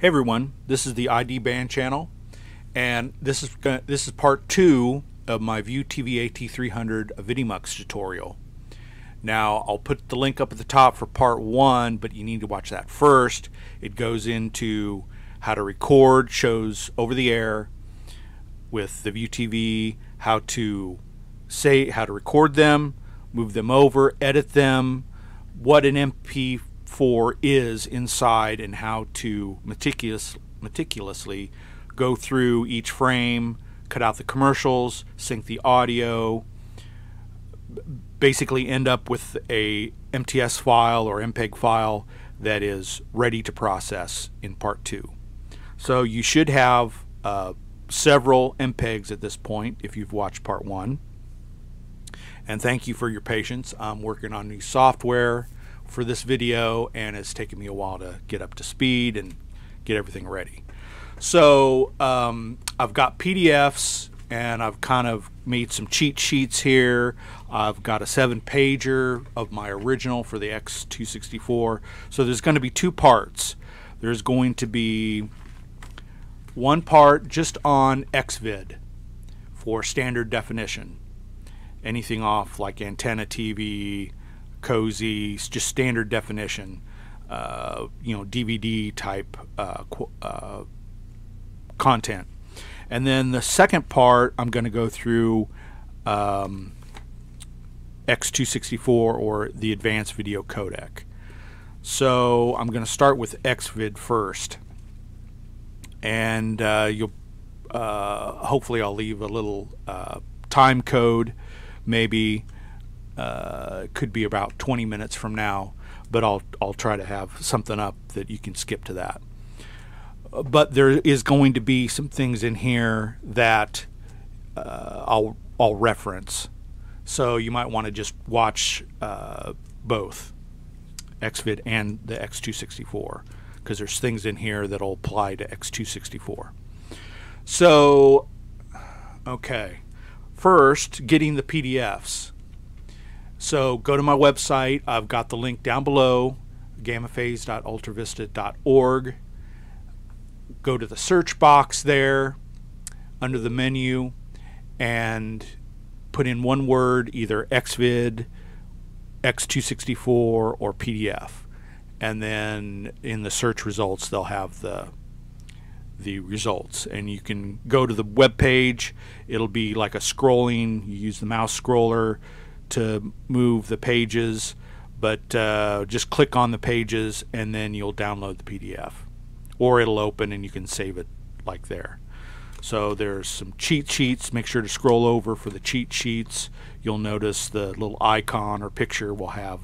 Hey everyone, this is the ID Band channel, and this is gonna, this is part two of my View TV AT300 Avidemux tutorial. Now I'll put the link up at the top for part one, but you need to watch that first. It goes into how to record shows over the air with the View TV, how to say how to record them, move them over, edit them, what an MP 4 is inside and how to meticulous, meticulously go through each frame, cut out the commercials, sync the audio, basically end up with a MTS file or MPEG file that is ready to process in part two. So you should have uh, several MPEGs at this point if you've watched part one. And thank you for your patience. I'm working on new software for this video and it's taken me a while to get up to speed and get everything ready. So um, I've got PDFs and I've kind of made some cheat sheets here. I've got a seven pager of my original for the X264. So there's going to be two parts. There's going to be one part just on XVID for standard definition. Anything off like antenna TV, Cozi, just standard definition, uh, you know, DVD type uh, uh, content. And then the second part, I'm going to go through um, X264 or the Advanced Video Codec. So I'm going to start with XVID first. And uh, you'll uh, hopefully I'll leave a little uh, time code, maybe uh, could be about 20 minutes from now, but I'll I'll try to have something up that you can skip to that. But there is going to be some things in here that uh, I'll I'll reference, so you might want to just watch uh, both XVID and the X264 because there's things in here that'll apply to X264. So, okay, first getting the PDFs. So go to my website. I've got the link down below, gammaphase.ultravista.org. Go to the search box there under the menu and put in one word, either XVID, X264, or PDF. And then in the search results, they'll have the the results and you can go to the web page it'll be like a scrolling you use the mouse scroller to move the pages, but uh, just click on the pages and then you'll download the PDF. Or it'll open and you can save it like there. So there's some cheat sheets. Make sure to scroll over for the cheat sheets. You'll notice the little icon or picture will have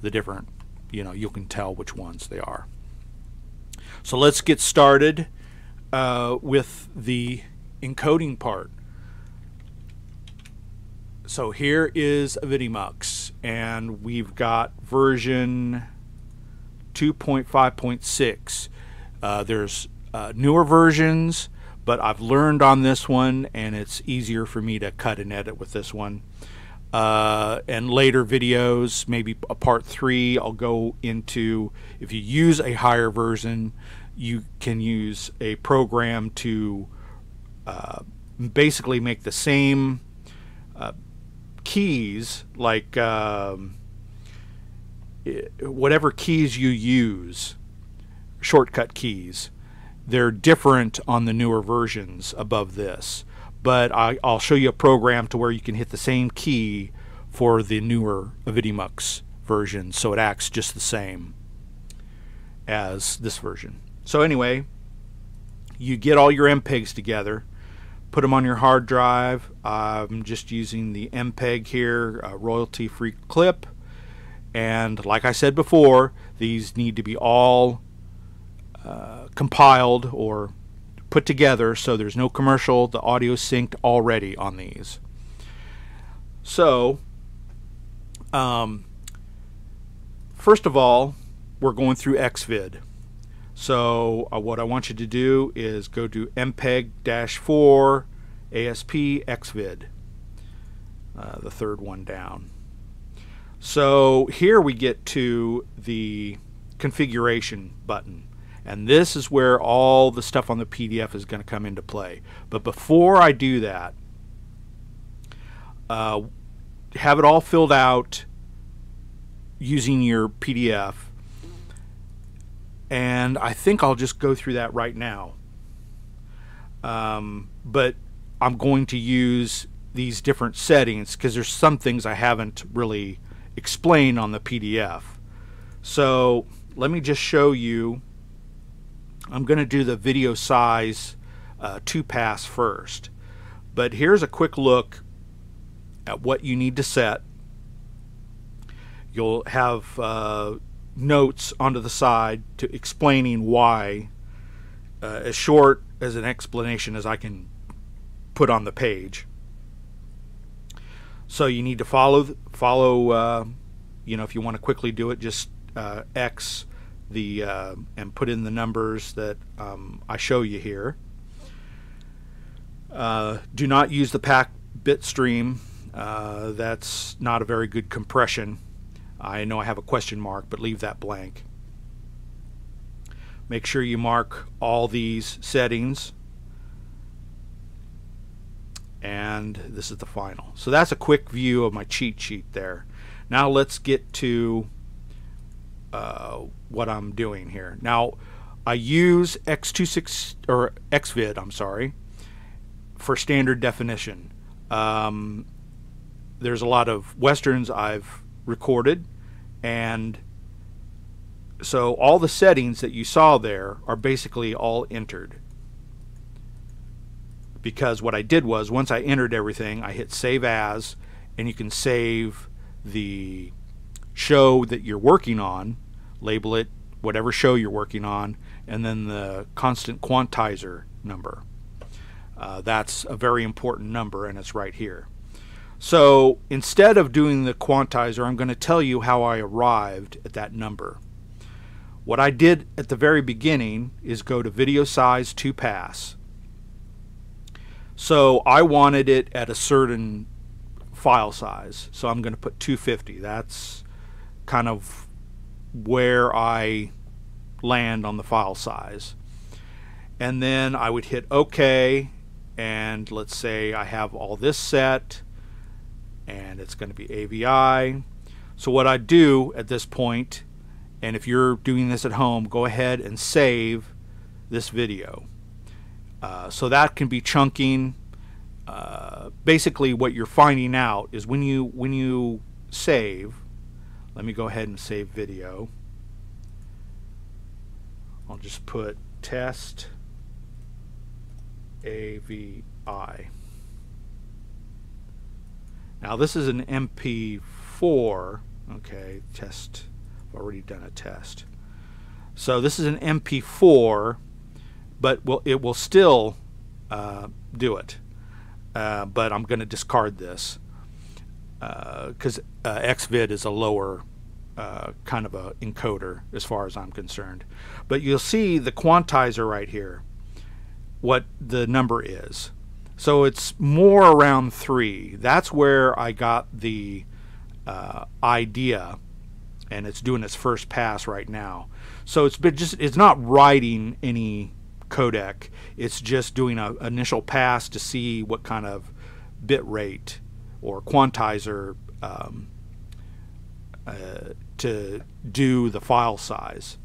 the different, you know, you can tell which ones they are. So let's get started uh, with the encoding part so here is Avidemux, and we've got version 2.5.6. Uh, there's uh, newer versions, but I've learned on this one, and it's easier for me to cut and edit with this one. Uh, and later videos, maybe a part three, I'll go into if you use a higher version, you can use a program to uh, basically make the same keys, like um, whatever keys you use, shortcut keys, they're different on the newer versions above this. But I, will show you a program to where you can hit the same key for the newer Avidemux version, so it acts just the same as this version. So anyway, you get all your MPEGs together put them on your hard drive. I'm just using the MPEG here, royalty free clip. And like I said before, these need to be all uh, compiled or put together so there's no commercial. The audio synced already on these. So, um, first of all, we're going through XVID. So uh, what I want you to do is go to MPEG-4 ASP XVID, uh, the third one down. So here we get to the configuration button And this is where all the stuff on the PDF is going to come into play. But before I do that, uh, have it all filled out using your PDF. And I think I'll just go through that right now. Um, but I'm going to use these different settings because there's some things I haven't really explained on the PDF. So let me just show you. I'm going to do the video size uh, 2 pass first. But here's a quick look at what you need to set. You'll have uh, notes onto the side to explaining why, uh, as short as an explanation as I can put on the page. So you need to follow follow. Uh, you know, if you want to quickly do it, just uh, X the uh, and put in the numbers that um, I show you here. Uh, do not use the pack bit stream. Uh, that's not a very good compression. I know I have a question mark, but leave that blank. Make sure you mark all these settings and this is the final. So that's a quick view of my cheat sheet there. Now let's get to uh, what I'm doing here. Now I use X26 or XVID, I'm sorry, for standard definition. Um, there's a lot of westerns I've recorded and so all the settings that you saw there are basically all entered because what I did was once I entered everything, I hit save as, and you can save the show that you're working on, label it whatever show you're working on, and then the constant quantizer number. Uh, that's a very important number, and it's right here. So instead of doing the quantizer, I'm going to tell you how I arrived at that number. What I did at the very beginning is go to video size to pass so I wanted it at a certain file size. So I'm going to put 250. That's kind of where I land on the file size. And then I would hit OK. And let's say I have all this set. And it's going to be AVI. So what I do at this point, and if you're doing this at home, go ahead and save this video. Uh, so that can be chunking. Uh, basically, what you're finding out is when you when you save. Let me go ahead and save video. I'll just put test AVI. Now this is an MP4. Okay, test. I've already done a test. So this is an MP4 but will it will still uh, do it. Uh, but I'm going to discard this because uh, uh, XVID is a lower uh, kind of a encoder as far as I'm concerned. But you'll see the quantizer right here, what the number is. So it's more around three. That's where I got the idea, and it's doing its first pass right now. So it's been just it's not writing any codec. It's just doing an initial pass to see what kind of bit rate or quantizer um, uh, to do the file size.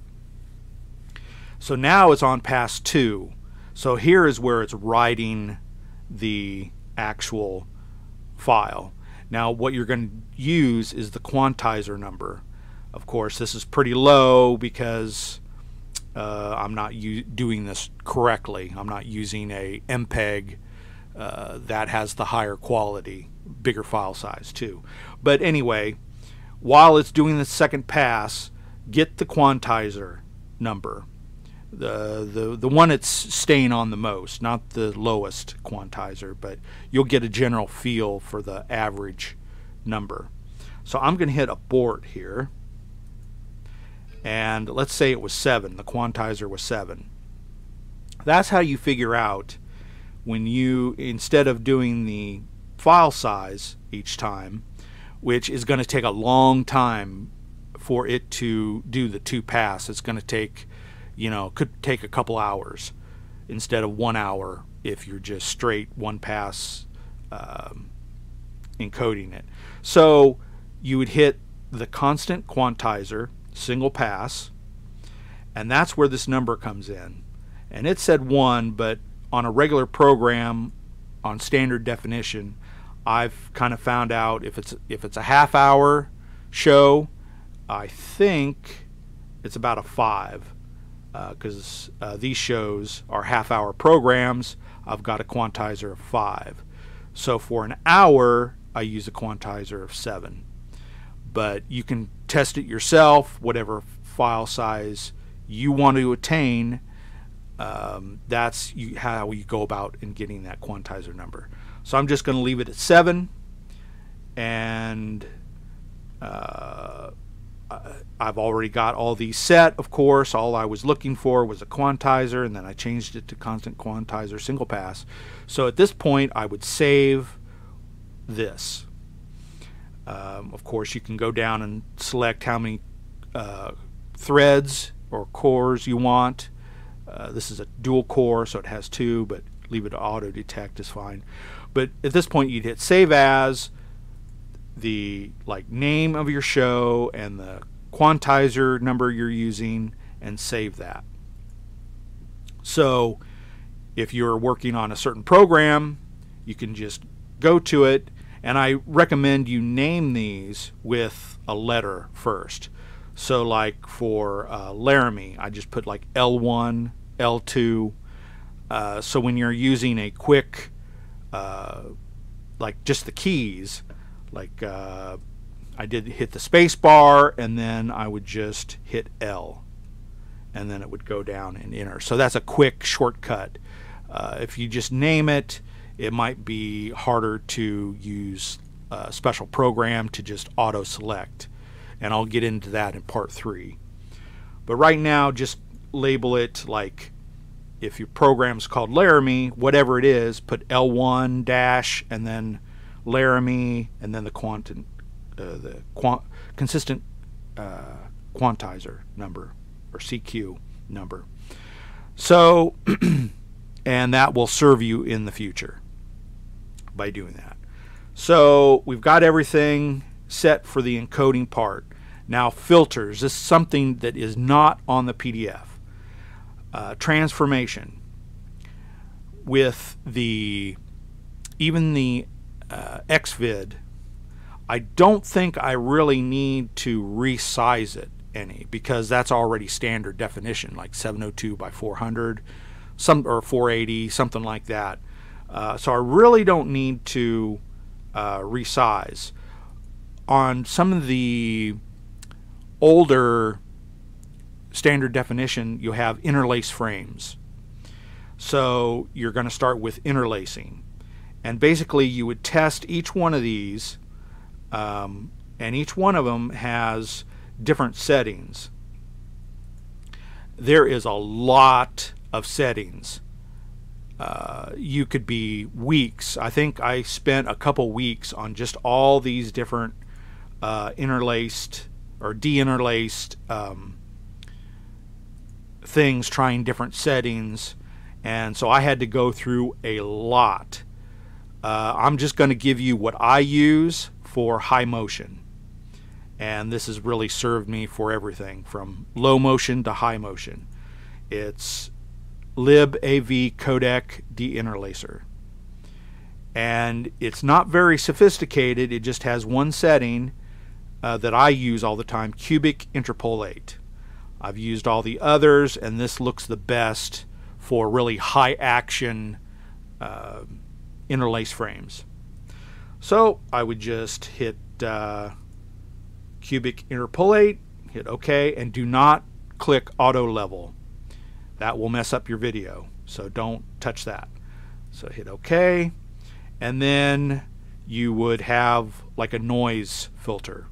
So now it's on pass 2. So here is where it's writing the actual file. Now what you're going to use is the quantizer number. Of course, this is pretty low because uh, I'm not doing this correctly. I'm not using a MPEG uh, that has the higher quality, bigger file size too. But anyway, while it's doing the second pass, get the quantizer number. The, the, the one it's staying on the most, not the lowest quantizer, but you'll get a general feel for the average number. So I'm going to hit abort here and let's say it was 7, the quantizer was 7. That's how you figure out when you, instead of doing the file size each time, which is going to take a long time for it to do the two pass, it's going to take you know, could take a couple hours instead of one hour if you're just straight one pass um, encoding it. So you would hit the constant quantizer, single pass, and that's where this number comes in. And it said one, but on a regular program on standard definition, I've kind of found out if it's if it's a half hour show, I think it's about a five because uh, uh, these shows are half hour programs. I've got a quantizer of five. So for an hour, I use a quantizer of seven. But you can test it yourself, whatever file size you want to attain. Um, that's you, how you go about in getting that quantizer number. So I'm just going to leave it at seven, and uh, I've already got all these set. Of course, all I was looking for was a quantizer, and then I changed it to constant quantizer single pass. So at this point, I would save this. Um, of course, you can go down and select how many uh, threads or cores you want. Uh, this is a dual core, so it has two, but leave it to auto detect is fine. But at this point, you'd hit save as the like name of your show and the quantizer number you're using and save that. So if you're working on a certain program, you can just go to it and I recommend you name these with a letter first. So like for uh, Laramie, I just put like L1, L2. Uh, so when you're using a quick, uh, like just the keys, like uh, I did hit the space bar and then I would just hit L and then it would go down and enter. So that's a quick shortcut. Uh, if you just name it, it might be harder to use a special program to just auto select. And I'll get into that in part three. But right now, just label it like if your program's called Laramie, whatever it is, put L1 dash and then Laramie and then the quantum uh, the quant consistent uh, quantizer number or CQ number. So, and that will serve you in the future by doing that. So we've got everything set for the encoding part. Now filters, this is something that is not on the PDF. Uh, transformation with the even the uh, XVID I don't think I really need to resize it any because that's already standard definition, like 702 by 400, some or 480, something like that. Uh, so I really don't need to uh, resize. On some of the older standard definition, you have interlace frames. So you're going to start with interlacing. And basically, you would test each one of these um, and each one of them has different settings. There is a lot of settings. Uh, you could be weeks. I think I spent a couple weeks on just all these different uh, interlaced or de-interlaced um, things, trying different settings, and so I had to go through a lot. Uh, I'm just going to give you what I use for high motion. And this has really served me for everything from low motion to high motion. It's libav codec deinterlacer. And it's not very sophisticated, it just has one setting uh, that I use all the time cubic interpolate. I've used all the others, and this looks the best for really high action uh, interlace frames. So I would just hit uh, cubic interpolate, hit OK, and do not click auto level. That will mess up your video, so don't touch that. So hit OK, and then you would have like a noise filter.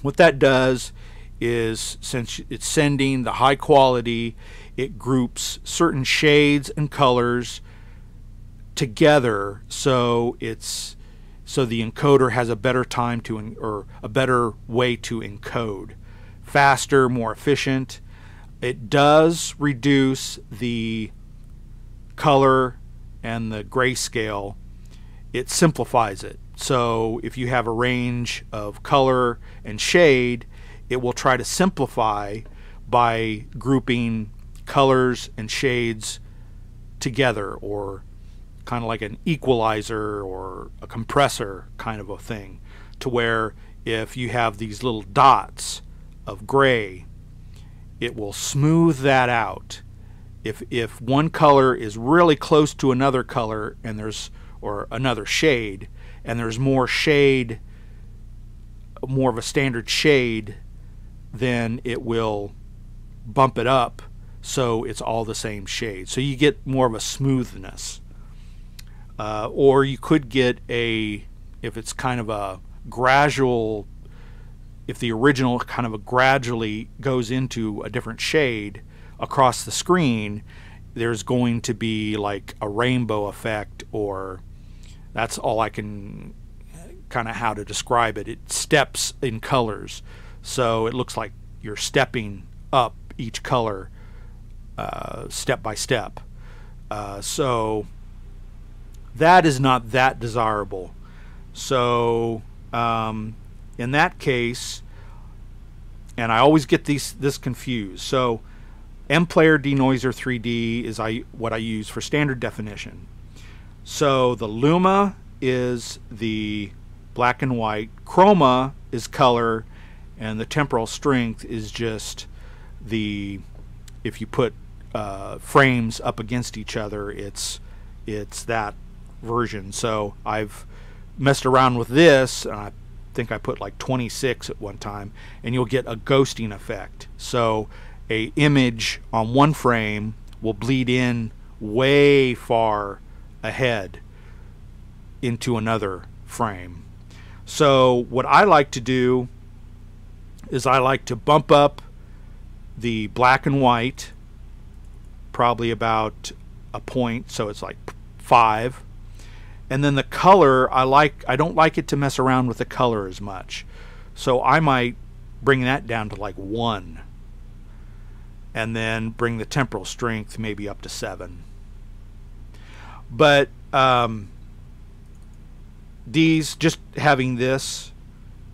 What that does is since it's sending the high quality, it groups certain shades and colors together so it's so the encoder has a better time to or a better way to encode faster more efficient it does reduce the color and the grayscale. It simplifies it. So if you have a range of color and shade, it will try to simplify by grouping colors and shades together or kind of like an equalizer or a compressor kind of a thing to where if you have these little dots of gray it will smooth that out. If if one color is really close to another color and there's or another shade and there's more shade more of a standard shade then it will bump it up so it's all the same shade. So you get more of a smoothness uh, or you could get a if it's kind of a gradual if the original kind of a gradually goes into a different shade across the screen there's going to be like a rainbow effect or that's all I can kind of how to describe it. It steps in colors. So it looks like you're stepping up each color uh, step by step. Uh, so that is not that desirable. So um, in that case, and I always get these this confused. So M-Player Denoiser 3D is I what I use for standard definition. So the Luma is the black and white, Chroma is color, and the temporal strength is just the if you put uh, frames up against each other, it's it's that version. So I've messed around with this, and I think I put like 26 at one time, and you'll get a ghosting effect. So a image on one frame will bleed in way far ahead into another frame. So what I like to do is I like to bump up the black and white probably about a point so it's like 5 and then the color, I like I don't like it to mess around with the color as much. So I might bring that down to like 1 and then bring the temporal strength maybe up to 7. But um, these just having this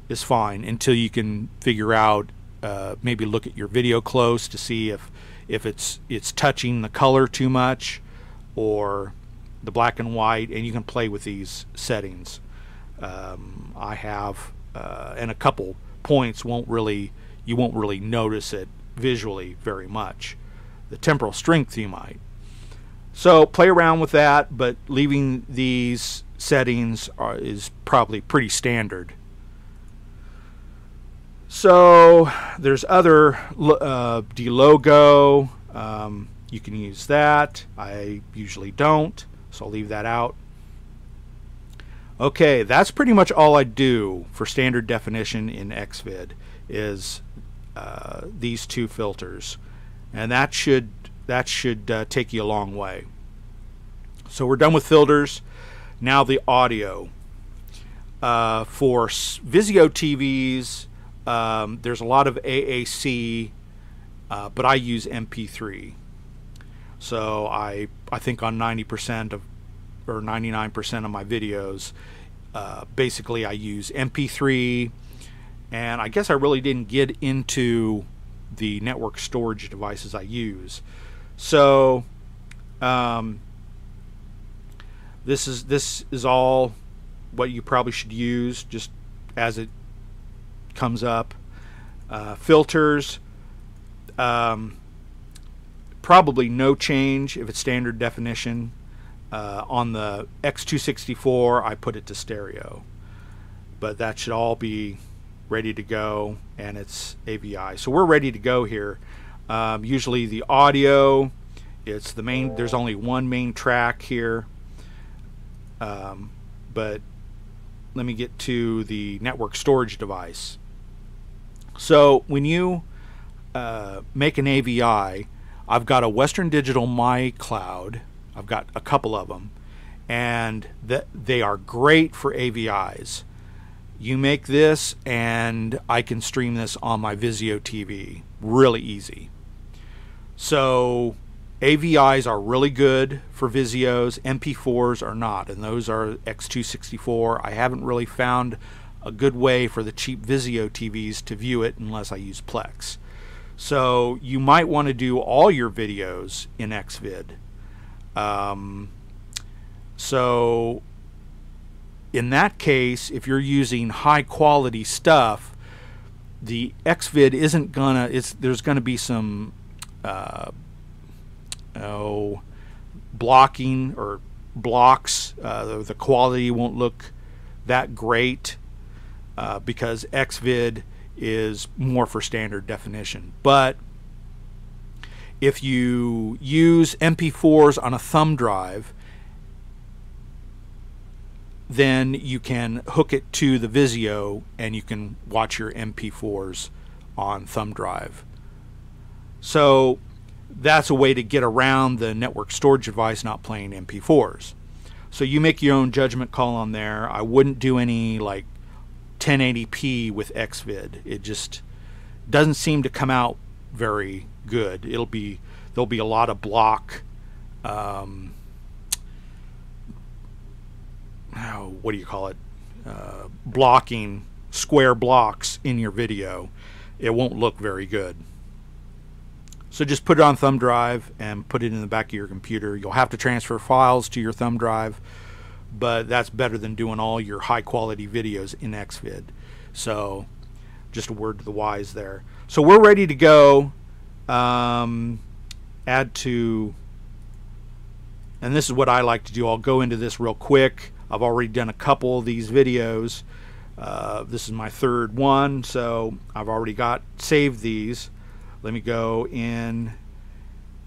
is fine until you can figure out uh, maybe look at your video close to see if if it's it's touching the color too much or the black and white, and you can play with these settings. Um, I have, uh, and a couple points won't really, you won't really notice it visually very much. The temporal strength you might. So play around with that, but leaving these settings are, is probably pretty standard. So there's other uh, delogo. Um, you can use that. I usually don't so I'll leave that out. Okay, that's pretty much all I do for standard definition in Xvid is uh, these two filters, and that should that should uh, take you a long way. So we're done with filters. Now the audio. Uh, for Vizio TVs, um, there's a lot of AAC, uh, but I use MP3. So I I think on 90% of or 99% of my videos, uh, basically I use MP3, and I guess I really didn't get into the network storage devices I use. So um, this is this is all what you probably should use just as it comes up. Uh, filters. Um, probably no change if it's standard definition. Uh, on the X264, I put it to stereo, but that should all be ready to go, and it's AVI. So we're ready to go here. Um, usually the audio, it's the main. There's only one main track here, um, but let me get to the network storage device. So when you uh, make an AVI, I've got a Western Digital My Cloud. I've got a couple of them, and that they are great for AVIs. You make this, and I can stream this on my Vizio TV. Really easy. So AVIs are really good for Vizios, MP4s are not, and those are X264. I haven't really found a good way for the cheap Vizio TVs to view it unless I use Plex. So you might want to do all your videos in XVID. Um, so in that case, if you're using high quality stuff, the XVID isn't gonna. It's there's gonna be some uh, oh blocking or blocks. Uh, the, quality won't look that great uh, because XVID is more for standard definition. But if you use MP4s on a thumb drive then you can hook it to the Vizio and you can watch your MP4s on thumb drive. So that's a way to get around the network storage device not playing MP4s. So you make your own judgment call on there. I wouldn't do any like 1080p with XVID. It just doesn't seem to come out very good. It'll be there'll be a lot of block um, oh, what do you call it? Uh, blocking square blocks in your video, it won't look very good. So just put it on thumb drive and put it in the back of your computer. You'll have to transfer files to your thumb drive, but that's better than doing all your high quality videos in XVID. So just a word to the wise there. So we're ready to go. Um, add to, and this is what I like to do. I'll go into this real quick. I've already done a couple of these videos. Uh, this is my third one, so I've already got saved these. Let me go in.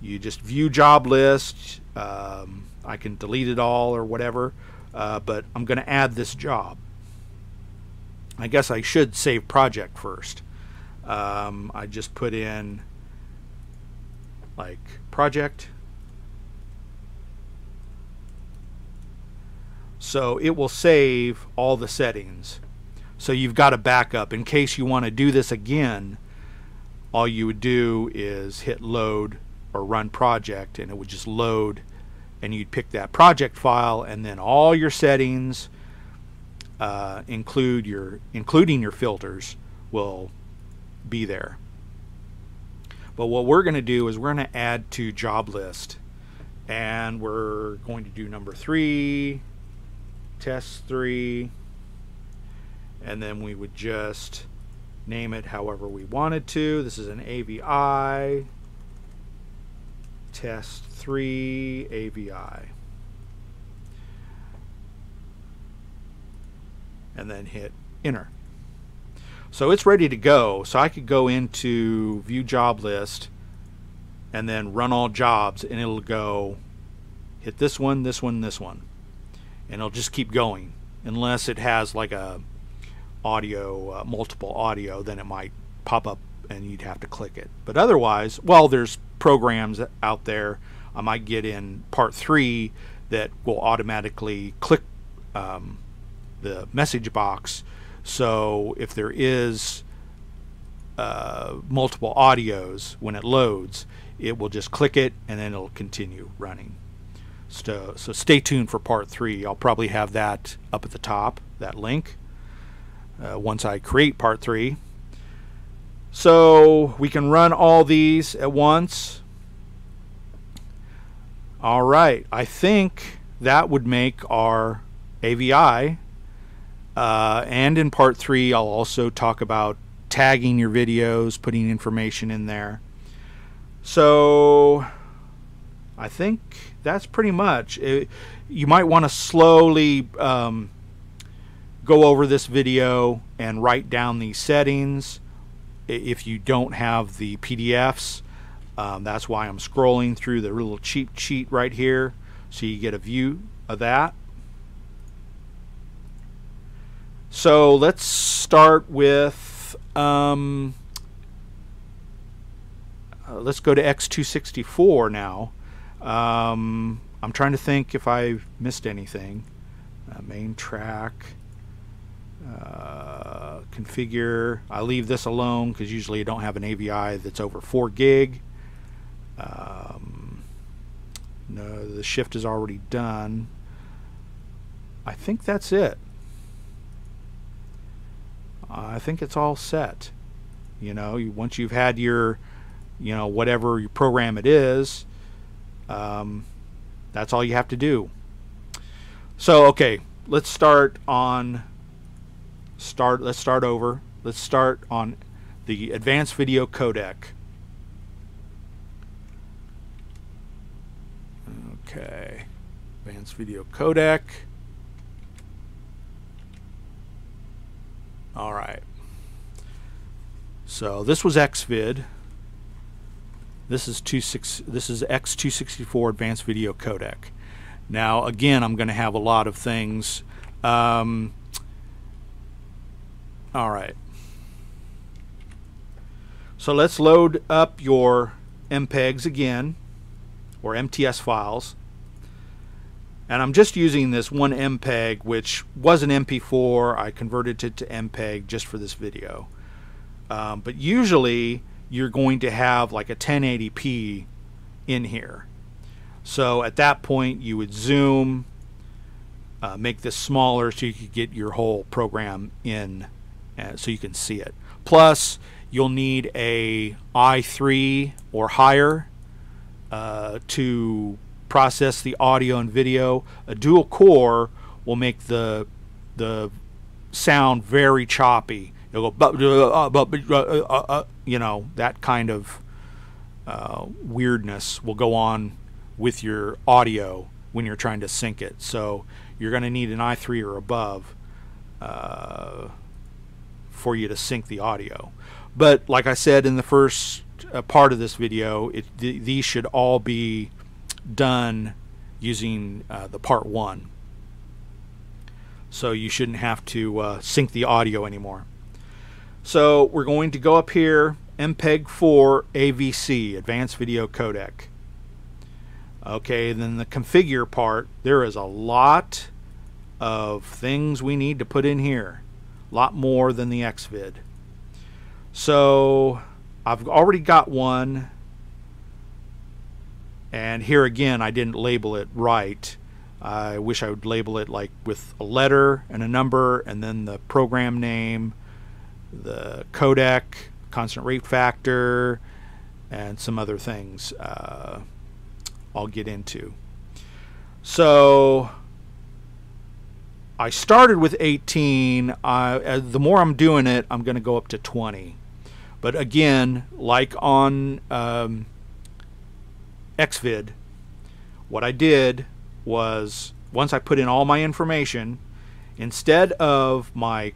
You just view job list. Um, I can delete it all or whatever, uh, but I'm going to add this job. I guess I should save project first. Um, I just put in like project So it will save all the settings. So you've got a backup. In case you want to do this again, all you would do is hit load or run project and it would just load and you'd pick that project file and then all your settings uh, include your including your filters will be there. But what we're going to do is we're going to add to job list and we're going to do number three test 3 and then we would just name it however we wanted to this is an AVI test 3 AVI and then hit enter. So it's ready to go. So I could go into view job list and then run all jobs and it'll go hit this one this one this one. And it'll just keep going unless it has like a audio uh, multiple audio then it might pop up and you'd have to click it. But otherwise well there's programs out there I might get in part three that will automatically click um, the message box so if there is uh, multiple audios when it loads it will just click it and then it'll continue running so, so stay tuned for part three. I'll probably have that up at the top, that link, uh, once I create part three. So we can run all these at once. All right, I think that would make our AVI. Uh, and in part three, I'll also talk about tagging your videos, putting information in there. So I think that's pretty much it. You might want to slowly um, go over this video and write down these settings if you don't have the PDFs. Um, that's why I'm scrolling through the little cheat sheet right here so you get a view of that. So let's start with, um, uh, let's go to X264 now. Um, I'm trying to think if I missed anything. Uh, main track. Uh, configure. I leave this alone because usually I don't have an AVI that's over 4 gig. Um, no, the shift is already done. I think that's it. I think it's all set. You know, you, once you've had your, you know, whatever your program it is, um, that's all you have to do. So, okay, let's start on start let's start over. Let's start on the advanced video codec. Okay. Advanced video codec. All right. So this was XVID. This is two six. This is X264 Advanced Video Codec. Now again, I'm going to have a lot of things. Um, all right. So let's load up your MPEGs again, or MTS files. And I'm just using this one MPEG, which was an MP4. I converted it to MPEG just for this video. Um, but usually you're going to have like a 1080p in here. So at that point you would zoom, uh, make this smaller so you could get your whole program in uh, so you can see it. Plus you'll need a i3 or higher uh, to process the audio and video. A dual core will make the the sound very choppy. It'll go, uh, uh, uh, you know, that kind of weirdness will go on with your audio when you're trying to sync it. So you're going to need an i3 or above uh, for you to sync the audio. But like I said in the first uh, part of this video, it, th these should all be done using uh, the part one. So you shouldn't have to uh, sync the audio anymore. So we're going to go up here, MPEG 4 AVC, Advanced Video Codec. Okay, then the configure part, there is a lot of things we need to put in here. A lot more than the XVID. So I've already got one and here again, I didn't label it right. I wish I would label it like with a letter and a number and then the program name, the codec, constant rate factor, and some other things uh, I'll get into. So I started with 18. Uh, the more I'm doing it, I'm going to go up to 20. But again, like on um, XVID, what I did was once I put in all my information, instead of my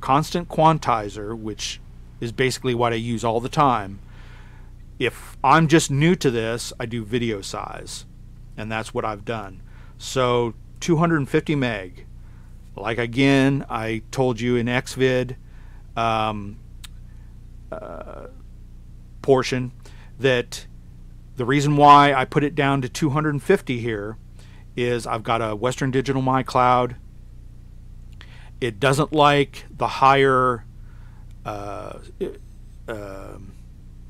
constant quantizer, which is basically what I use all the time, if I'm just new to this, I do video size, and that's what I've done. So 250 meg. Like again, I told you in XVID um, uh, portion that the reason why I put it down to 250 here is I've got a Western Digital My Cloud. It doesn't like the higher uh, uh,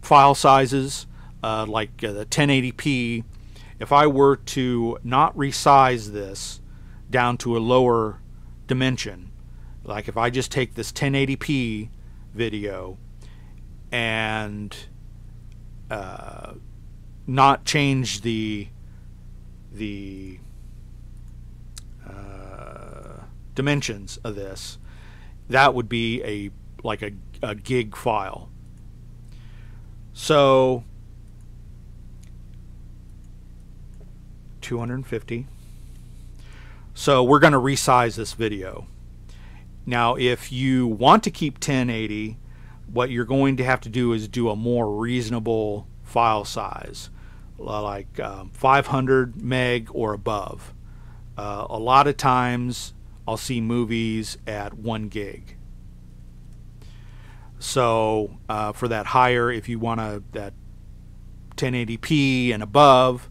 file sizes, uh, like uh, the 1080p. If I were to not resize this down to a lower dimension, like if I just take this 1080p video and uh, not change the the uh, dimensions of this, that would be a like a, a gig file. So 250. So we're going to resize this video. Now, if you want to keep 1080, what you're going to have to do is do a more reasonable file size like um, 500 meg or above. Uh, a lot of times I'll see movies at 1 gig. So uh, for that higher, if you want to that 1080p and above,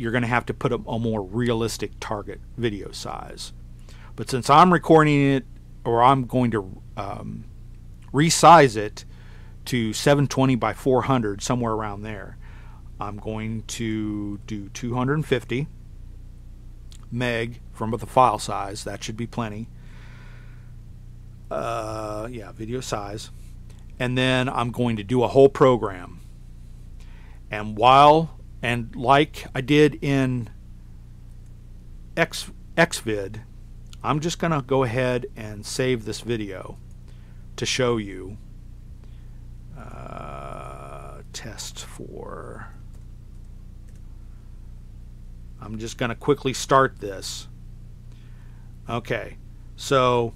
you're going to have to put a, a, more realistic target video size. But since I'm recording it, or I'm going to um, resize it to 720 by 400, somewhere around there, I'm going to do 250 meg from the file size. That should be plenty. Uh, yeah, video size. And then I'm going to do a whole program. And while, and like I did in X, Xvid, I'm just going to go ahead and save this video to show you uh, test for I'm just going to quickly start this. Okay so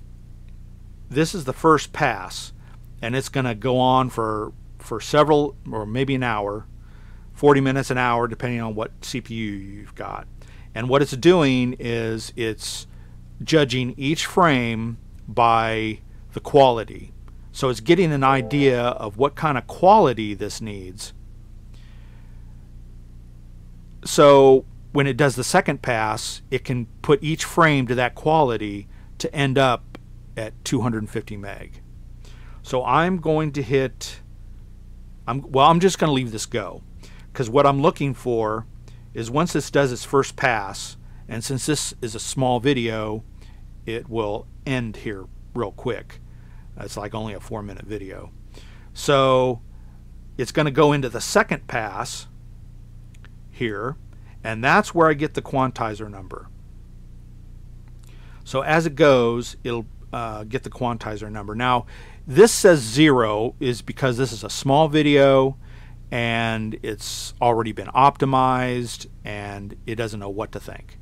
this is the first pass and it's going to go on for for several or maybe an hour 40 minutes an hour depending on what CPU you've got. And what it's doing is it's judging each frame by the quality. So it's getting an idea of what kind of quality this needs. So when it does the second pass it can put each frame to that quality to end up at 250 meg. So I'm going to hit, I'm, well, I'm just going to leave this go because what I'm looking for is once this does its first pass, and since this is a small video, it will end here real quick. It's like only a four minute video. So it's going to go into the second pass here, and that's where I get the quantizer number. So as it goes, it'll uh, get the quantizer number. Now, this says zero is because this is a small video and it's already been optimized and it doesn't know what to think.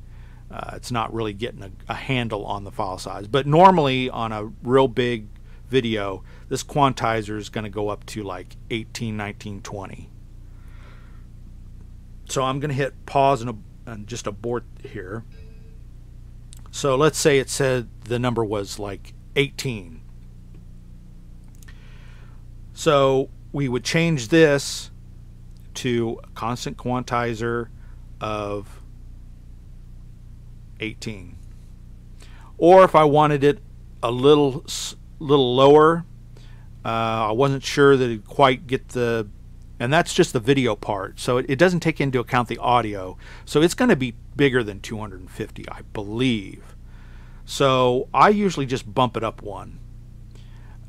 Uh, it's not really getting a, a, handle on the file size. But normally on a real big video, this quantizer is going to go up to like 18, 19, 20. So I'm going to hit pause and, and just abort here. So let's say it said the number was like 18. So we would change this to a constant quantizer of 18. Or if I wanted it a little little lower, uh, I wasn't sure that it'd quite get the and that's just the video part. So it, it doesn't take into account the audio. So it's going to be bigger than 250, I believe. So I usually just bump it up one.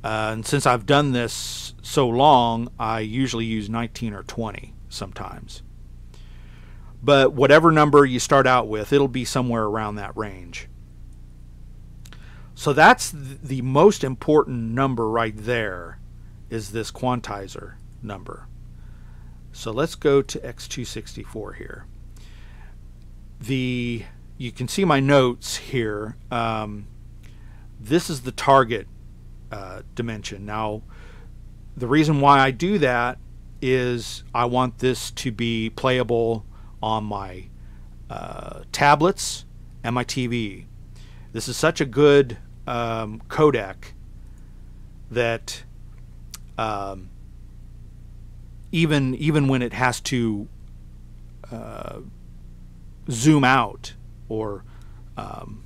Uh, and since I've done this so long, I usually use 19 or 20 sometimes. But whatever number you start out with, it'll be somewhere around that range. So that's the most important number right there is this quantizer number. So let's go to X264 here. The you can see my notes here. Um, this is the target uh, dimension. Now, the reason why I do that is I want this to be playable on my uh, tablets and my TV. This is such a good um, codec that um, even even when it has to uh, zoom out or um,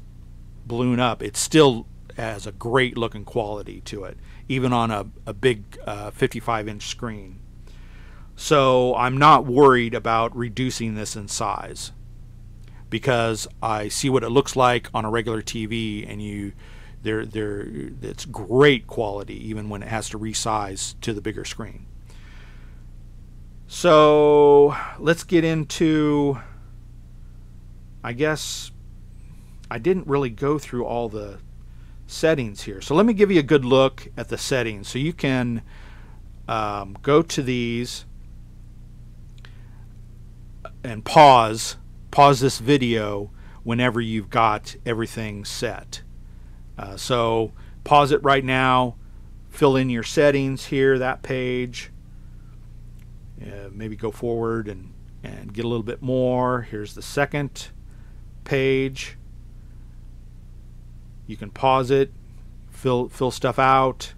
balloon up, it still has a great looking quality to it, even on a, a big uh, 55 inch screen. So I'm not worried about reducing this in size because I see what it looks like on a regular TV and you there there it's great quality even when it has to resize to the bigger screen. So let's get into, I guess, I didn't really go through all the settings here. So let me give you a good look at the settings. So you can um, go to these and pause, pause this video whenever you've got everything set. Uh, so pause it right now, fill in your settings here, that page uh, maybe go forward and, and get a little bit more. Here's the second page. You can pause it, fill, fill stuff out,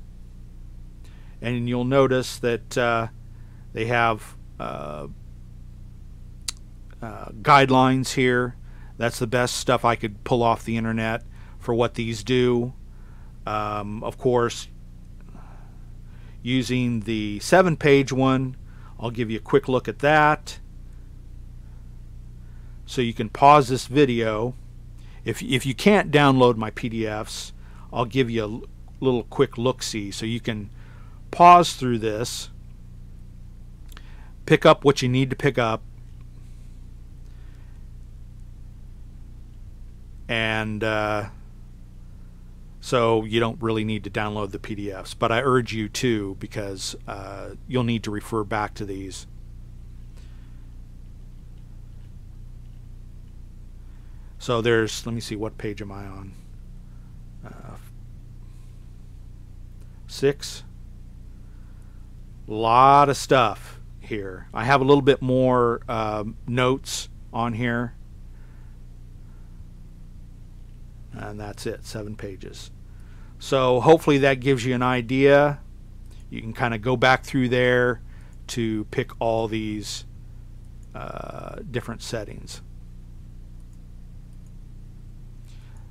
and you'll notice that uh, they have uh, guidelines here. That's the best stuff I could pull off the internet for what these do. Um, of course, using the seven page one, I'll give you a quick look at that. So you can pause this video. If, if you can't download my PDFs, I'll give you a little quick look-see. So you can pause through this, pick up what you need to pick up, and uh, so you don't really need to download the PDFs. But I urge you to because uh, you'll need to refer back to these. So there's, let me see, what page am I on? Uh, six. Lot of stuff here. I have a little bit more um, notes on here. And that's it, seven pages. So hopefully that gives you an idea. You can kind of go back through there to pick all these uh, different settings.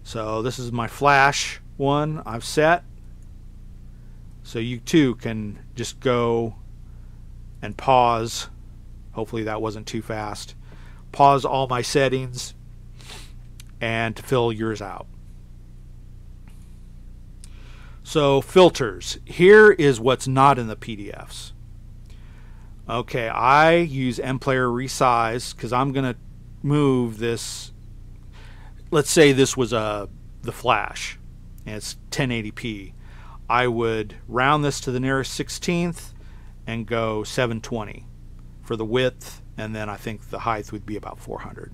So this is my flash one I've set. So you too can just go and pause. Hopefully that wasn't too fast. Pause all my settings and to fill yours out. So filters. Here is what's not in the PDFs. Okay, I use MPlayer Resize because I'm going to move this let's say this was a uh, the flash and it's 1080p I would round this to the nearest 16th and go 720 for the width and then I think the height would be about 400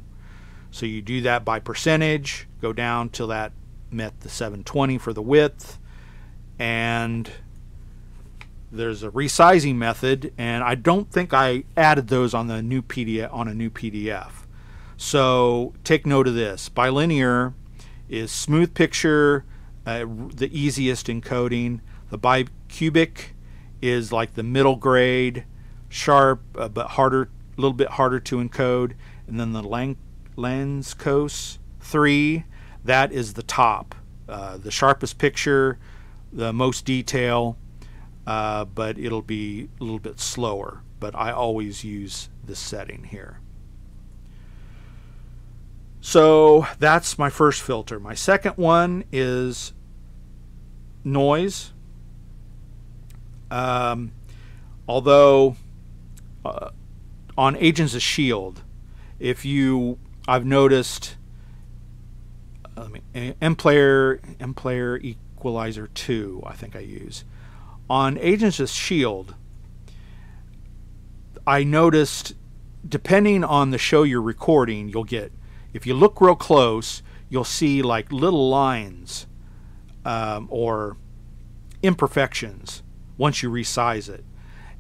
so you do that by percentage go down till that met the 720 for the width and there's a resizing method and I don't think I added those on the new PDF on a new PDF so take note of this. Bilinear is smooth picture, uh, the easiest encoding. The bicubic is like the middle grade, sharp uh, but harder, a little bit harder to encode. And then the Lang Lanczos 3, that is the top, uh, the sharpest picture, the most detail, uh, but it'll be a little bit slower. But I always use this setting here. So that's my first filter. My second one is noise. Um, although uh, on Agents of Shield, if you, I've noticed, MPlayer, M player equalizer two, I think I use. On Agents of Shield, I noticed depending on the show you're recording, you'll get if you look real close, you'll see like little lines um, or imperfections once you resize it.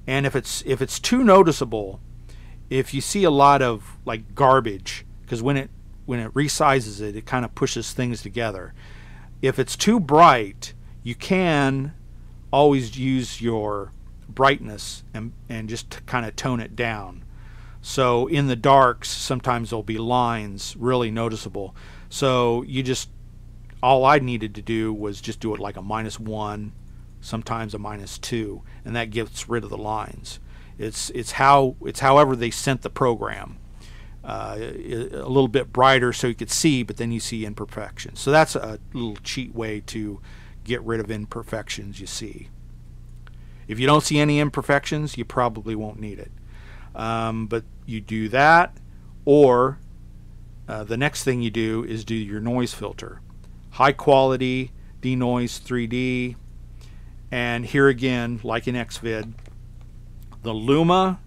And if it's if it's too noticeable, if you see a lot of like garbage, because when it when it resizes it, it kind of pushes things together. If it's too bright, you can always use your brightness and, and just kind of tone it down. So in the darks, sometimes there'll be lines really noticeable. So you just, all I needed to do was just do it like a minus one, sometimes a minus two, and that gets rid of the lines. It's it's how it's however they sent the program. Uh, a little bit brighter so you could see, but then you see imperfections. So that's a little cheat way to get rid of imperfections you see. If you don't see any imperfections, you probably won't need it. Um, but you do that, or uh, the next thing you do is do your noise filter. High quality, denoise 3D, and here again, like in Xvid, the Luma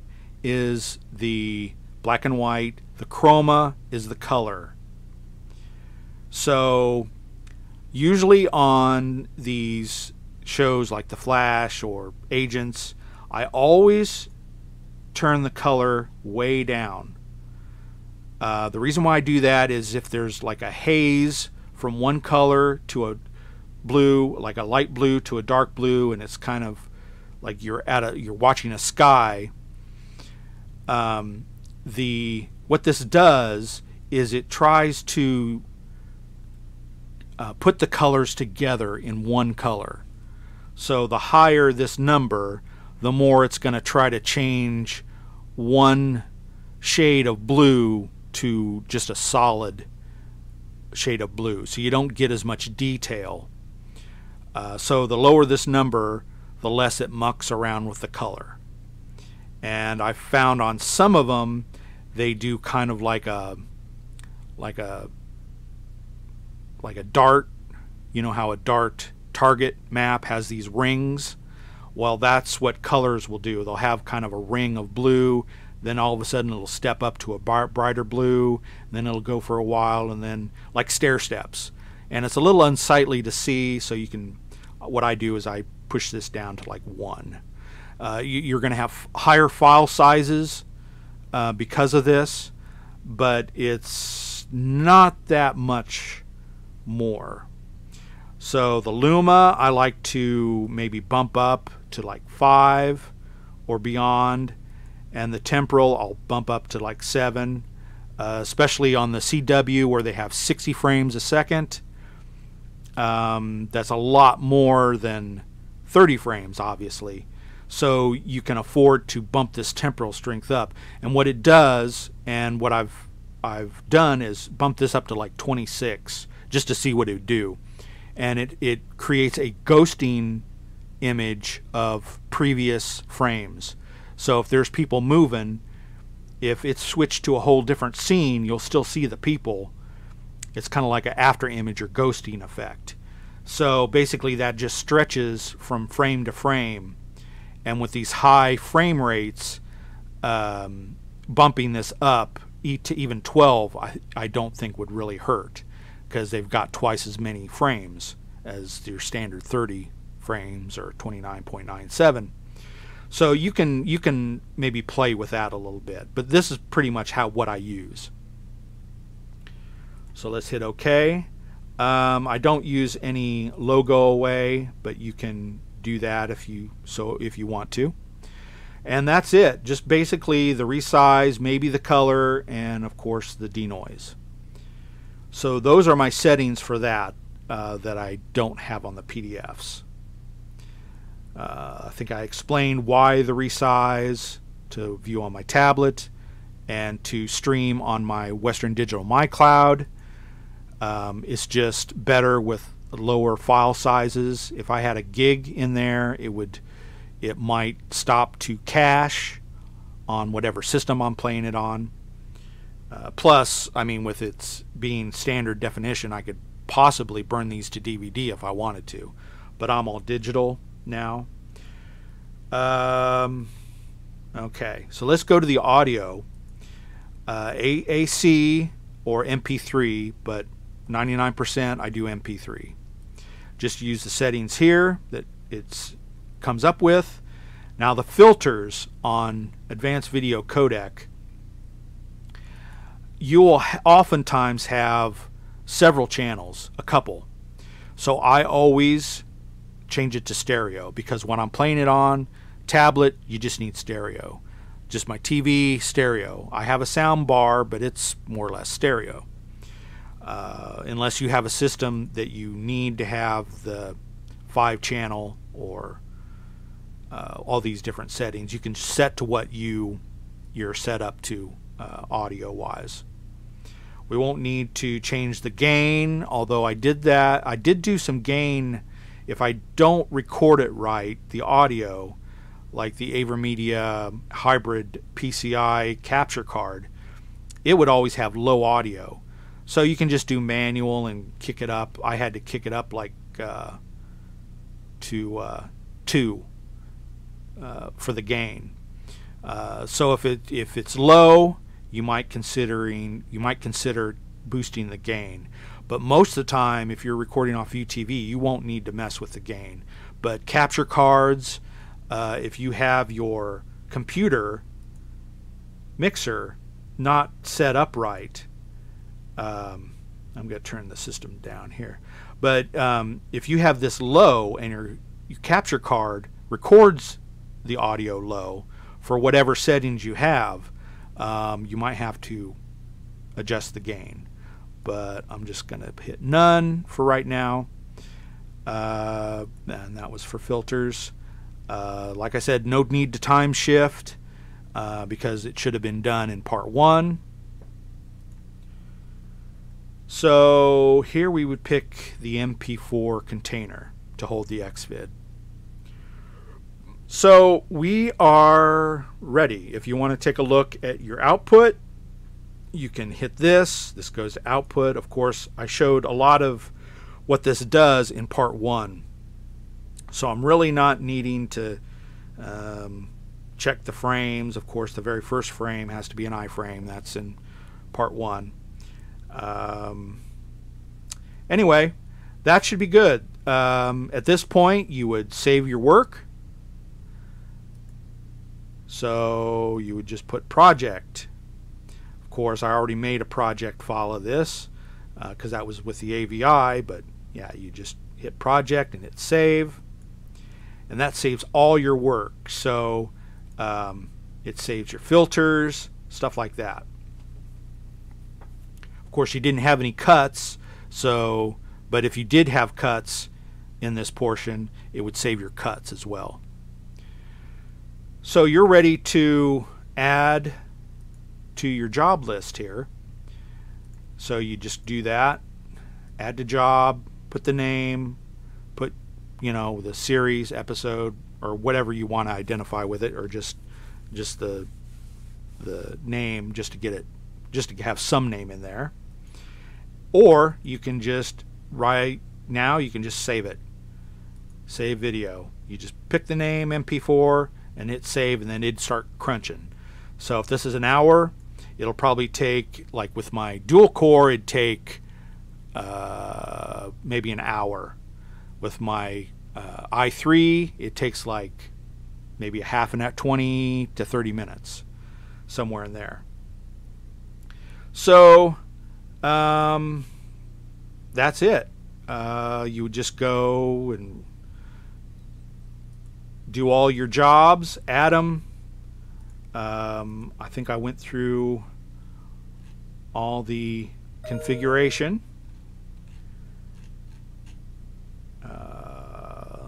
is the black and white, the Chroma is the color. So usually on these shows like The Flash or Agents, I always turn the color way down. Uh, the reason why I do that is if there's like a haze from one color to a blue, like a light blue to a dark blue, and it's kind of like you're at a you're watching a sky. Um, the what this does is it tries to uh, put the colors together in one color. So the higher this number, the more it's going to try to change one shade of blue to just a solid shade of blue. So you don't get as much detail. Uh, so the lower this number, the less it mucks around with the color. And I found on some of them, they do kind of like a, like a, like a dart. You know how a dart target map has these rings? Well, that's what colors will do. They'll have kind of a ring of blue, then all of a sudden it'll step up to a brighter blue, then it'll go for a while, and then like stair steps. And it's a little unsightly to see, so you can. What I do is I push this down to like one. Uh, you, are going to have higher file sizes uh, because of this, but it's not that much more. So the Luma, I like to maybe bump up to like five or beyond and the temporal I'll bump up to like 7, uh, especially on the CW where they have 60 frames a second. Um, that's a lot more than 30 frames, obviously. So you can afford to bump this temporal strength up. And what it does, and what I've I've done is bump this up to like 26 just to see what it would do. And it, it creates a ghosting image of previous frames. So if there's people moving, if it's switched to a whole different scene, you'll still see the people. It's kind of like an after image or ghosting effect. So basically, that just stretches from frame to frame. And with these high frame rates, um, bumping this up to even 12, I, I don't think would really hurt because they've got twice as many frames as your standard 30 frames or 29.97. So you can you can maybe play with that a little bit, but this is pretty much how what I use. So let's hit OK. Um, I don't use any logo away, but you can do that if you so if you want to. And that's it. Just basically the resize, maybe the color, and of course the denoise. So those are my settings for that uh, that I don't have on the PDFs. Uh, I think I explained why the resize to view on my tablet and to stream on my Western Digital MyCloud. Um, it's just better with lower file sizes. If I had a gig in there, it would it might stop to cache on whatever system I'm playing it on. Uh, plus, I mean, with its being standard definition, I could possibly burn these to DVD if I wanted to. But I'm all digital, now. Um, okay, so let's go to the audio. Uh, AAC or MP3, but 99% I do MP3. Just use the settings here that it comes up with. Now the filters on Advanced Video Codec, you will oftentimes have several channels, a couple. So I always change it to stereo because when I'm playing it on tablet, you just need stereo. Just my TV, stereo. I have a sound bar, but it's more or less stereo. Uh, unless you have a system that you need to have the five channel or uh, all these different settings, you can set to what you you're set up to uh, audio wise. We won't need to change the gain, although I did that. I did do some gain if I don't record it right, the audio, like the AverMedia hybrid PCI capture card, it would always have low audio. So you can just do manual and kick it up. I had to kick it up like uh, to uh, two uh, for the gain. Uh, so if it if it's low, you might considering you might consider boosting the gain. But most of the time, if you're recording off ViewTV, you won't need to mess with the gain. But capture cards, uh, if you have your computer mixer not set up right, um, I'm going to turn the system down here. But um, if you have this low and your, your capture card records the audio low for whatever settings you have, um, you might have to adjust the gain but I'm just going to hit none for right now. Uh, and that was for filters. Uh, like I said, no need to time shift uh, because it should have been done in part one. So here we would pick the MP4 container to hold the XVID. So we are ready. If you want to take a look at your output, you can hit this. This goes to output. Of course, I showed a lot of what this does in part one. So I'm really not needing to um, check the frames. Of course, the very first frame has to be an iframe. That's in part one. Um, anyway, that should be good. Um, at this point, you would save your work. So you would just put project. Of course, I already made a project file of this because uh, that was with the AVI, but yeah, you just hit project and hit save. And that saves all your work. So um, it saves your filters, stuff like that. Course, you didn't have any cuts, so, but if you did have cuts in this portion, it would save your cuts as well. So you're ready to add to your job list here. So you just do that, add to job, put the name, put, you know, the series, episode, or whatever you want to identify with it, or just just the the name just to get it just to have some name in there. Or you can just right now you can just save it. Save video. You just pick the name MP4 and hit save and then it'd start crunching. So if this is an hour, it'll probably take like with my dual core it'd take uh, maybe an hour. With my uh, i3, it takes like maybe a half an hour, 20 to 30 minutes, somewhere in there. So um, that's it. Uh, you would just go and do all your jobs, add them. Um, I think I went through all the configuration. Uh,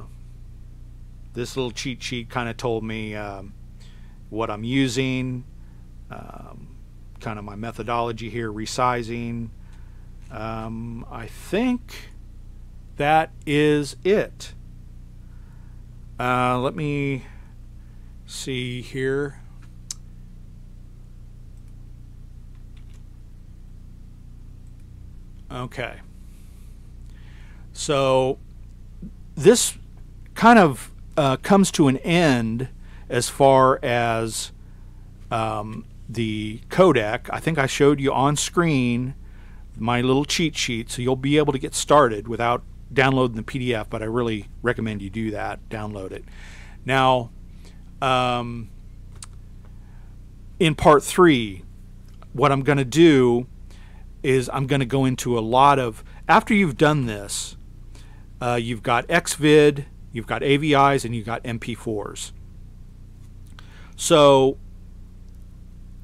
this little cheat sheet kind of told me um, what I'm using, um, kind of my methodology here, resizing. Um, I think that is it. Uh, let me see here. Okay. So this kind of uh, comes to an end as far as um, the codec. I think I showed you on screen my little cheat sheet, so you'll be able to get started without downloading the PDF, but I really recommend you do that, download it. Now, um, in part three, what I'm going to do is I'm going to go into a lot of, after you've done this, uh, you've got XVID, You've got AVIs and you've got MP4s. So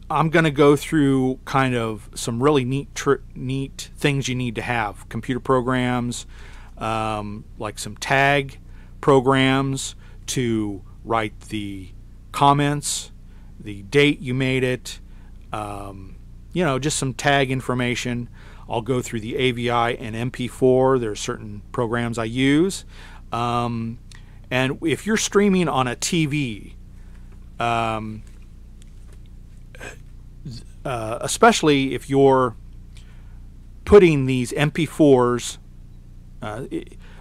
I'm going to go through kind of some really neat neat things you need to have. Computer programs, um, like some tag programs to write the comments, the date you made it, um, you know, just some tag information. I'll go through the AVI and MP4. There are certain programs I use. Um, and if you're streaming on a TV, um, uh, especially if you're putting these MP4s, uh,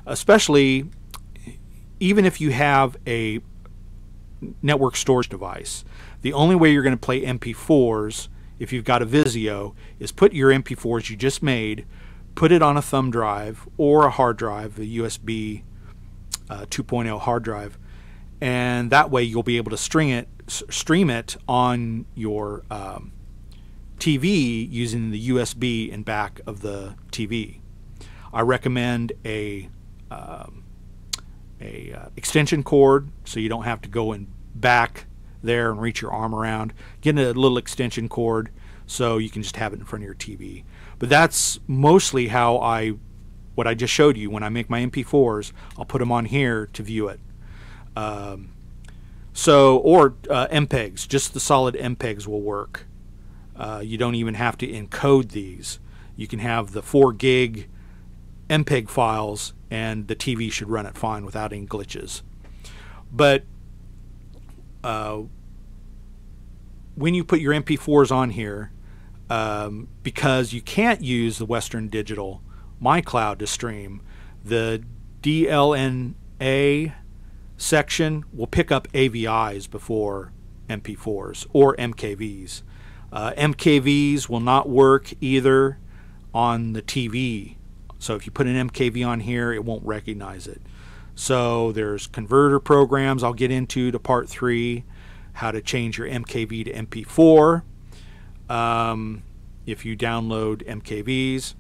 especially even if you have a network storage device, the only way you're going to play MP4s if you've got a Vizio is put your MP4s you just made, put it on a thumb drive or a hard drive, a USB uh, 2.0 hard drive, and that way you'll be able to string it, stream it on your um, TV using the USB in back of the TV. I recommend a um, a uh, extension cord so you don't have to go in back there and reach your arm around. Get a little extension cord so you can just have it in front of your TV. But that's mostly how I what I just showed you, when I make my MP4s, I'll put them on here to view it. Um, so, or uh, MPEGs, just the solid MPEGs will work. Uh, you don't even have to encode these. you can have the 4 gig MPEG files and the TV should run it fine without any glitches. But uh, when you put your MP4s on here, um, because you can't use the Western Digital MyCloud to stream, the DLNA section will pick up AVIs before MP4s or MKVs. Uh, MKVs will not work either on the TV. So if you put an MKV on here, it won't recognize it. So there's converter programs I'll get into to part three, how to change your MKV to MP4 um, if you download MKVs.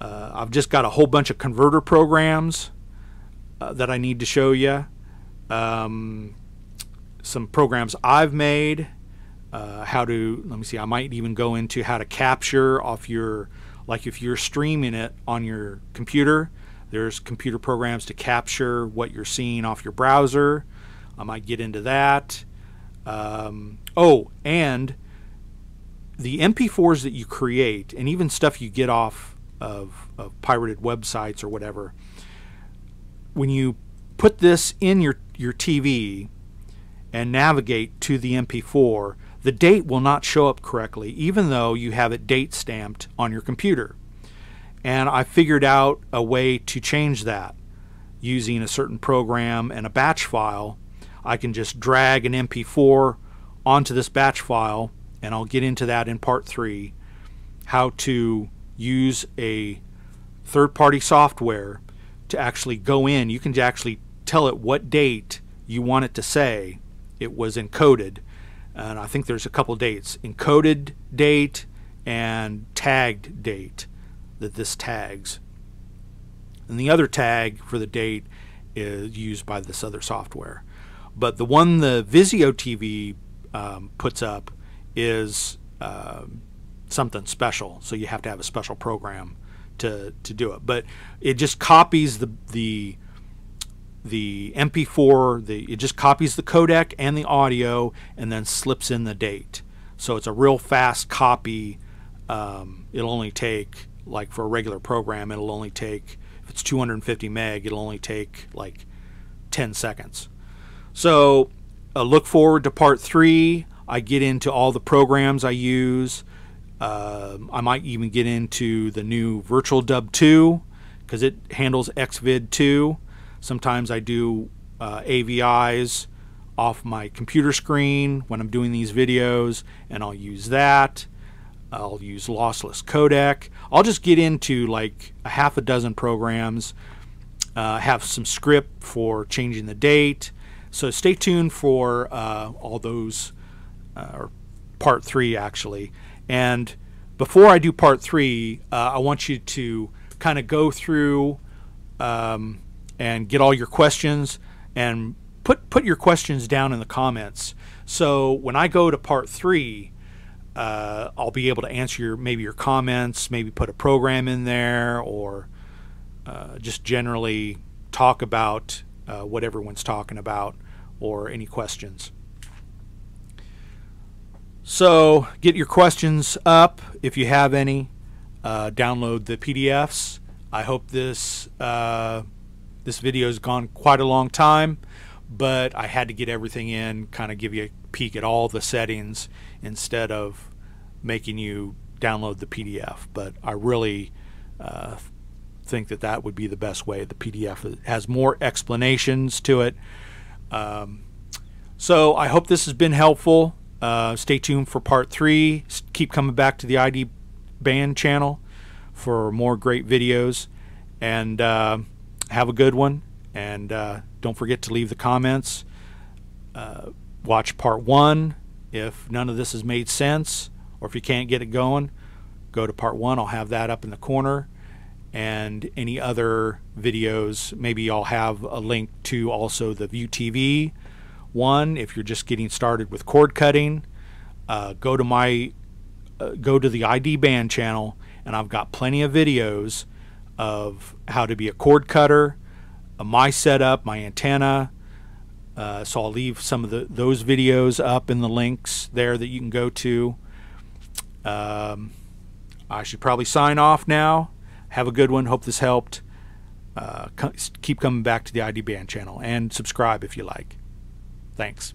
Uh, I've just got a whole bunch of converter programs uh, that I need to show you. Um, some programs I've made, uh, how to, let me see, I might even go into how to capture off your, like if you're streaming it on your computer, there's computer programs to capture what you're seeing off your browser. I might get into that. Um, oh, and the MP4s that you create, and even stuff you get off of, of pirated websites or whatever, when you put this in your, your TV and navigate to the MP4, the date will not show up correctly, even though you have it date stamped on your computer. And I figured out a way to change that using a certain program and a batch file. I can just drag an MP4 onto this batch file, and I'll get into that in part three how to use a third party software to actually go in. You can actually tell it what date you want it to say it was encoded. And I think there's a couple dates encoded date and tagged date that this tags. And the other tag for the date is used by this other software. But the one the Vizio TV um, puts up is uh, something special. So you have to have a special program to, to do it. But it just copies the, the the MP4, the it just copies the codec and the audio and then slips in the date. So it's a real fast copy. Um, it'll only take like for a regular program, it'll only take if it's 250 meg, it'll only take like 10 seconds. So uh, look forward to part three. I get into all the programs I use. Uh, I might even get into the new VirtualDub2 because it handles Xvid 2. Sometimes I do uh, AVIs off my computer screen when I'm doing these videos, and I'll use that. I'll use lossless codec. I'll just get into like a half a dozen programs, uh, have some script for changing the date. So stay tuned for uh, all those, uh, or part three actually. And before I do part three, uh, I want you to kind of go through um, and get all your questions and put put your questions down in the comments. So when I go to part three, uh, I'll be able to answer your maybe your comments, maybe put a program in there, or uh, just generally talk about uh, what everyone's talking about or any questions. So get your questions up if you have any. Uh, download the PDFs. I hope this uh, this video has gone quite a long time, but I had to get everything in, kind of give you a peek at all the settings instead of making you download the PDF. But I really uh, think that that would be the best way. The PDF has more explanations to it. Um, so I hope this has been helpful. Uh, stay tuned for part three. Keep coming back to the ID Band channel for more great videos. And uh, have a good one. And uh, don't forget to leave the comments. Uh, watch part one. If none of this has made sense, or if you can't get it going, go to part one. I'll have that up in the corner. And any other videos, maybe I'll have a link to also the View TV one. If you're just getting started with cord cutting, uh, go to my uh, go to the ID band channel, and I've got plenty of videos of how to be a cord cutter, uh, my setup, my antenna. Uh, so I'll leave some of the, those videos up in the links there that you can go to. Um, I should probably sign off now. Have a good one. Hope this helped. Uh, keep coming back to the ID Band channel and subscribe if you like. Thanks.